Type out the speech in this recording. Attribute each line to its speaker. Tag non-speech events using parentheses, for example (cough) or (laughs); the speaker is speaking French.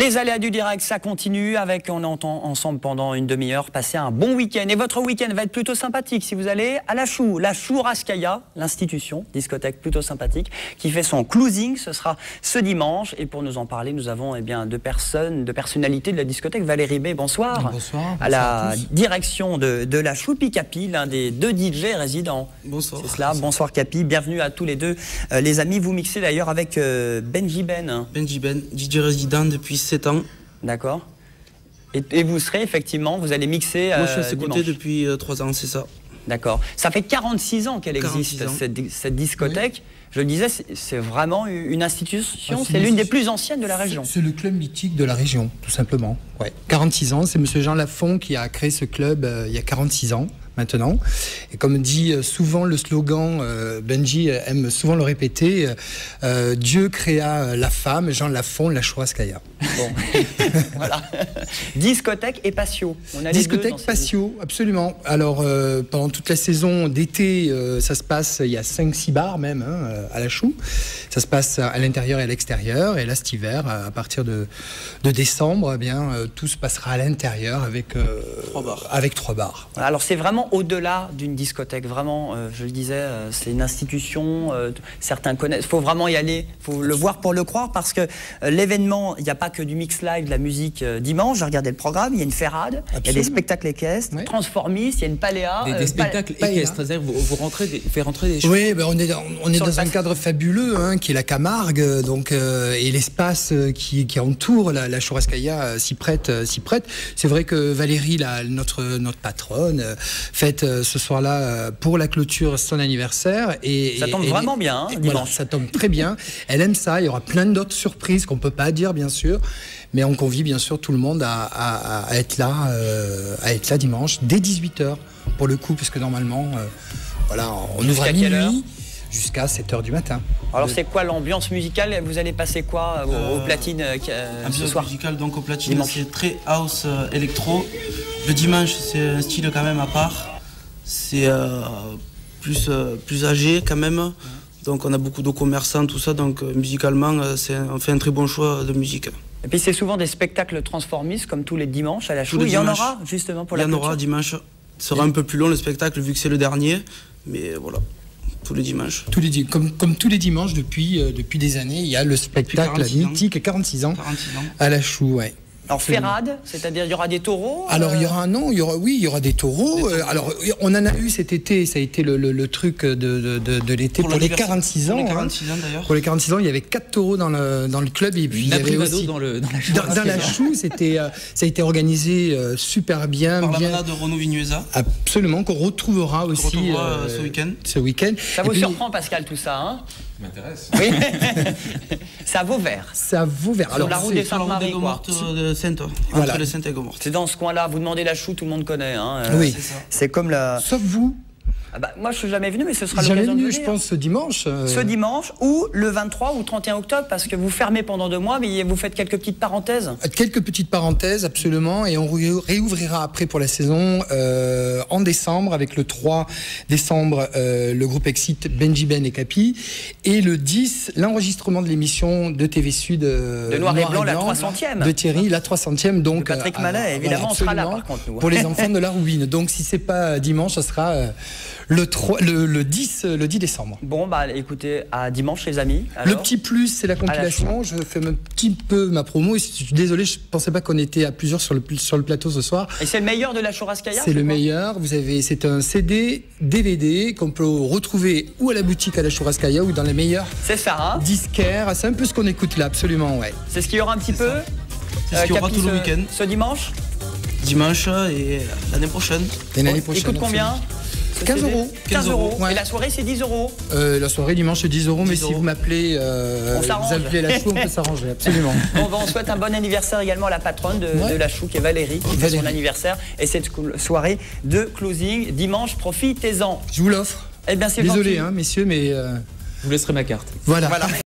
Speaker 1: Les aléas du direct, ça continue avec, on entend ensemble pendant une demi-heure, passer un bon week-end. Et votre week-end va être plutôt sympathique si vous allez à la Chou, la Chou Raskaya, l'institution, discothèque plutôt sympathique, qui fait son closing. Ce sera ce dimanche. Et pour nous en parler, nous avons eh bien, deux personnes, deux personnalités de la discothèque. Valérie B, bonsoir.
Speaker 2: Bonsoir.
Speaker 1: À la direction de, de la Chou, puis Capi, l'un des deux DJ résidents.
Speaker 2: Bonsoir.
Speaker 1: C'est cela. Bonsoir Capi. Bienvenue à tous les deux. Euh, les amis, vous mixez d'ailleurs avec euh, Benji Ben.
Speaker 2: Benji Ben, DJ résident depuis 7 ans.
Speaker 1: D'accord. Et, et vous serez effectivement, vous allez mixer.
Speaker 2: Moi, je suis
Speaker 1: euh,
Speaker 2: à ses
Speaker 1: dimanche.
Speaker 2: côtés depuis 3 ans, c'est ça.
Speaker 1: D'accord. Ça fait 46 ans qu'elle
Speaker 2: 46
Speaker 1: existe,
Speaker 2: ans.
Speaker 1: cette, cette discothèque. Je le disais, c'est- vraiment une institution,
Speaker 3: Ah, c'est
Speaker 1: c'est
Speaker 3: une
Speaker 1: l'une des plus anciennes de la région.
Speaker 3: C'est le club mythique de la région, tout simplement. Ouais. 46 ans, c'est Monsieur Jean Lafont qui a créé ce club euh, il y a 46 ans maintenant. Et comme dit euh, souvent le slogan, euh, Benji aime souvent le répéter, euh, euh, Dieu créa euh, la femme, Jean Lafont, la Chouaskaya.
Speaker 1: Bon. (laughs) voilà. Discothèque et patio. On a les deux
Speaker 3: Discothèque
Speaker 1: cette-
Speaker 3: patio, absolument. Alors, euh, pendant toute la saison d'été, euh, ça se passe, il y a 5-6 bars même hein, euh, à la Chou. Ça se passe à l'intérieur et à l'extérieur. Et là, cet hiver, à partir de, de décembre, eh bien, euh, tout se passera à l'intérieur avec, euh,
Speaker 2: Trois bars.
Speaker 3: avec trois bars.
Speaker 1: Voilà, Alors c'est vraiment au-delà d'une discothèque, vraiment, euh, je le disais, euh, c'est une institution, euh, certains connaissent, il faut vraiment y aller, il faut le voir pour le croire, parce que euh, l'événement, il n'y a pas que du mix live, de la musique euh, dimanche, j'ai regardé le programme, il y a une ferrade, il y a des spectacles équestres,
Speaker 3: Ouais.
Speaker 1: transformistes, il y a une paléa.
Speaker 4: Des, spectacles équestres, c'est-à-dire vous, vous rentrez, des, fait rentrer des chevaux.
Speaker 3: Oui, ben on est dans, on est
Speaker 1: Sur le
Speaker 3: dans un cadre fabuleux, hein, qui est la Camargue, donc euh, et l'espace qui, qui entoure la, la euh, s'y prête, euh, s'y prête. C'est vrai que Valérie, la, notre notre patronne, euh, fête euh, ce soir-là euh, pour la clôture son anniversaire et
Speaker 1: Ça tombe
Speaker 3: et-
Speaker 1: vraiment bien, hein,
Speaker 3: voilà, ça tombe très bien. (laughs) Elle aime ça. Il y aura plein d'autres surprises qu'on peut pas dire, bien sûr. Mais on convie bien sûr tout le monde à, à- à être là, euh, à être là dimanche dès 18h pour le coup, puisque normalement, euh, voilà, on ouvre à
Speaker 1: Jusqu'à quelle heure
Speaker 3: minuit jusqu'à 7h du matin.
Speaker 1: Alors c'est quoi l'ambiance musicale? Vous allez passer quoi euh, au, au
Speaker 2: Euh,
Speaker 1: platine euh, qui- euh, ce
Speaker 2: Ambiance
Speaker 1: soir?
Speaker 2: musicale, donc au platine,
Speaker 1: Dimanche.
Speaker 2: c'est très house euh, électro. Le dimanche, c'est un style quand même à part. C'est euh, plus, euh, plus âgé quand même. Donc on a beaucoup de commerçants, tout ça. Donc euh, musicalement, c'est, on fait un très bon choix de musique.
Speaker 1: Et puis c'est souvent des spectacles transformistes comme tous les dimanches à la
Speaker 2: Tous
Speaker 1: chou.
Speaker 2: les
Speaker 1: Il y en aura justement pour
Speaker 2: Il y
Speaker 1: la
Speaker 2: en aura dimanche. Ce sera un peu plus long le spectacle vu que c'est le dernier. Mais voilà, tous les dimanches.
Speaker 3: Tous les, di- comme, comme tous les dimanches depuis, euh, depuis des années, il y a le spectacle
Speaker 2: 46 ans.
Speaker 3: mythique 46 ans
Speaker 2: 46 ans.
Speaker 3: à la Chou. Ouais.
Speaker 1: Alors ferrade, c'est-à-dire il y aura des taureaux
Speaker 3: Alors
Speaker 1: euh,
Speaker 3: il y aura un non, il y aura oui, il y aura des taureaux. Euh, alors on en a eu cet été, ça a été le, le- le truc de, de, l'été pour, les
Speaker 2: l'anniversaire-
Speaker 3: 46 ans.
Speaker 2: Pour les
Speaker 3: hein.
Speaker 2: 46 ans d'ailleurs.
Speaker 3: Pour les 46 ans, il y avait quatre taureaux dans le, dans le club et puis il y avait aussi
Speaker 4: dans, le, dans la
Speaker 3: dans,
Speaker 4: chambre.
Speaker 3: dans la chou, c'était euh, ça a été organisé euh, super bien,
Speaker 2: Par la
Speaker 3: bien
Speaker 2: de Renaud Vignuesa.
Speaker 3: absolument qu'on retrouvera aussi
Speaker 2: retrouvera
Speaker 3: euh,
Speaker 2: euh, ce week-end.
Speaker 3: Ce week-end.
Speaker 1: Ça
Speaker 3: Et
Speaker 1: vous
Speaker 3: puis,
Speaker 1: surprend Pascal tout ça hein?
Speaker 4: M'intéresse.
Speaker 1: Oui. (laughs) c'est à Vauvert.
Speaker 3: Ça vaut vert.
Speaker 1: Sur la route des
Speaker 3: c'est-
Speaker 2: Sur la route
Speaker 1: Sainte-Marie,
Speaker 2: euh, de Sainte.
Speaker 3: Voilà.
Speaker 2: Entre les Saintes et Gomortes.
Speaker 1: C'est dans ce coin-là. Vous demandez la chou, tout le monde connaît. hein.
Speaker 3: Oui.
Speaker 2: C'est ça.
Speaker 1: C'est comme la.
Speaker 3: Sauf vous,
Speaker 1: Ah bah, moi, je suis jamais venu, mais ce sera l'occasion de venir.
Speaker 3: je pense, ce dimanche. euh,
Speaker 1: Ce dimanche ou le 23 ou 31 octobre, parce que vous fermez pendant deux mois, mais vous faites quelques petites parenthèses.
Speaker 3: Quelques petites parenthèses, absolument, et on ré- réouvrira après pour la saison euh, en décembre avec le 3 décembre euh, le groupe Exit Benji Ben et Capi et le 10 l'enregistrement de l'émission de TV Sud euh,
Speaker 1: De Noir et Blanc, la 300e.
Speaker 3: de Thierry la 300e donc
Speaker 1: De Patrick
Speaker 3: euh,
Speaker 1: Mallet, évidemment, on sera là, par contre, nous.
Speaker 3: pour les (laughs) enfants de la Roubine. Donc si c'est pas dimanche, ça sera euh, le 3 le, le 10 le 10 décembre.
Speaker 1: Bon, bah écoutez, à dimanche, les amis.
Speaker 3: Le petit plus, c'est la compilation. Je fais un petit peu ma promo. Je suis désolé, je pensais pas qu'on était à plusieurs sur le, sur le plateau ce soir.
Speaker 1: Et c'est le meilleur de la Churrascaïa
Speaker 3: C'est le meilleur. Vous avez, c'est un CD, DVD qu'on peut retrouver ou à la boutique à la Churrascaïa ou dans les meilleurs
Speaker 1: C'est ça, hein
Speaker 3: disquaires. C'est un peu ce qu'on écoute là, absolument, ouais.
Speaker 1: C'est ce qu'il y aura un petit peu
Speaker 2: C'est ce qu'il y aura tout le
Speaker 1: ce-
Speaker 2: week-end.
Speaker 1: Ce dimanche
Speaker 2: Dimanche et l'année prochaine.
Speaker 3: Et l'année
Speaker 1: Il
Speaker 3: prochaine.
Speaker 1: coûte combien
Speaker 3: 15
Speaker 1: CD
Speaker 3: euros.
Speaker 1: 15 euros.
Speaker 3: Ouais.
Speaker 1: Et la soirée, c'est 10 euros.
Speaker 3: Euh, la soirée dimanche c'est 10 euros, mais
Speaker 2: 10
Speaker 3: si vous m'appelez, euh, vous appelez la chou, on peut s'arranger, (laughs) absolument.
Speaker 1: Bon, bah, on souhaite un bon anniversaire également à la patronne de,
Speaker 3: Ouais.
Speaker 1: de la chou, qui est Valérie, qui fait son anniversaire. Et cette soirée de closing, dimanche, profitez-en.
Speaker 3: Je vous l'offre.
Speaker 1: Eh bien, c'est
Speaker 3: Désolé, hein, messieurs, mais euh,
Speaker 4: Je vous laisserai ma carte.
Speaker 3: voilà.
Speaker 1: Voilà.